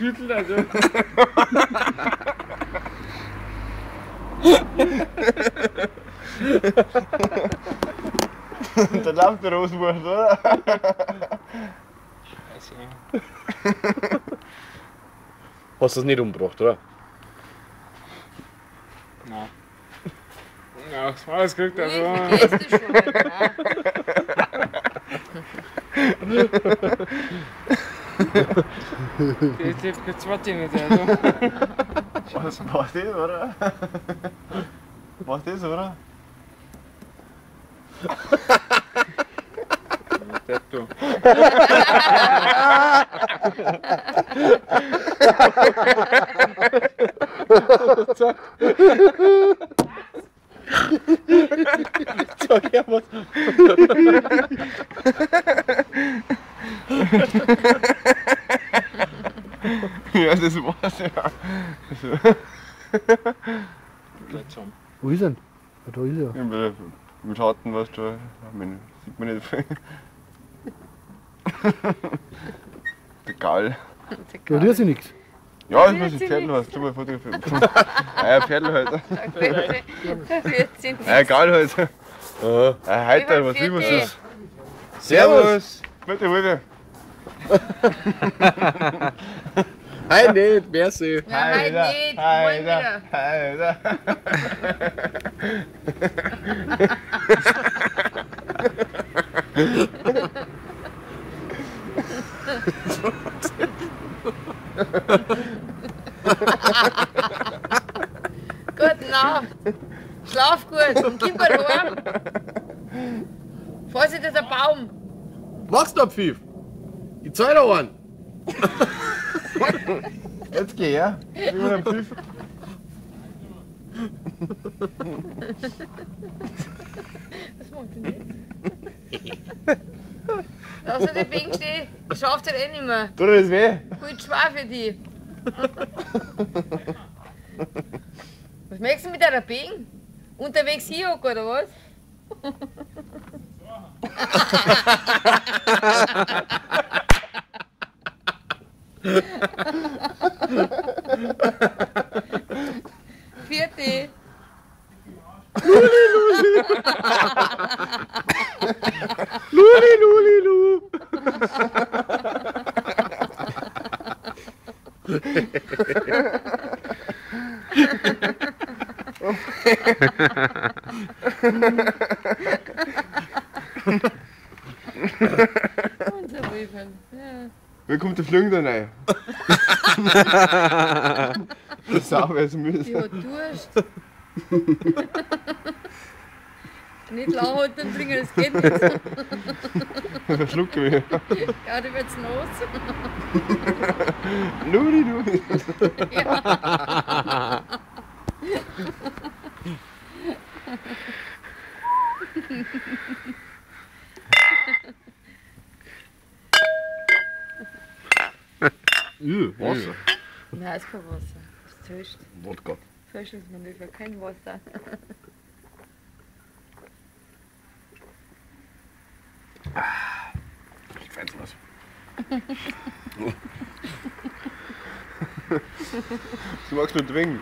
geschüttelt, also. da läuft der Rosenwurst, oder? Scheiße. Hast du das nicht umgebracht, oder? Nein. Ja, das war alles gekriegt, also. schon wieder, Die, die, die zweite nicht, also. Was macht das, oder? Macht ja was. Ja, das war's ja. Wo ist er? Ja, da ist er. Äh, Im Schatten, weißt du, ich sieht man nicht viel. Der Gall. Da rührt sich nichts. Ja, das muss ich Pferdl hast, tu mal fotografieren. Ja, Pferdl halt. Ja, Gall halt. Ja, heute, was man das? Servus. Bitte, bitte. Hi, nicht, merci. Ja, halt nicht, morgen wieder. Heider. Gute Nacht. Schlaf gut und gib mir heim. Vorsicht, das ist ein Baum. Machst du Pfiff? Ich zahl da einen. Jetzt geh her. Ich will einen Pfiff. Was macht denn jetzt? Lass dir den Wink stehen. Schafft er eh nicht mehr. Tut dir das weh? Gut schwer für dich. Was möchtest du mit einer Bing? Unterwegs hier oder was? Vierte. Luli, Luli. Luli, Luli, Lu. Unbelievable. Wie kommt der Flüng da rein? Das Sau wäre es Die müssen. hat Durst. nicht lang halten Finger, das geht nicht. Verschluckt mich. Ja, die wird's los. Luli, Luli. Ja. Üh, Wasser. Nein, ist kein Wasser. Das ist Töst. Wodka. Fälschungsmanöver, kein Wasser. Gefällt's was. Du magst nur trinken.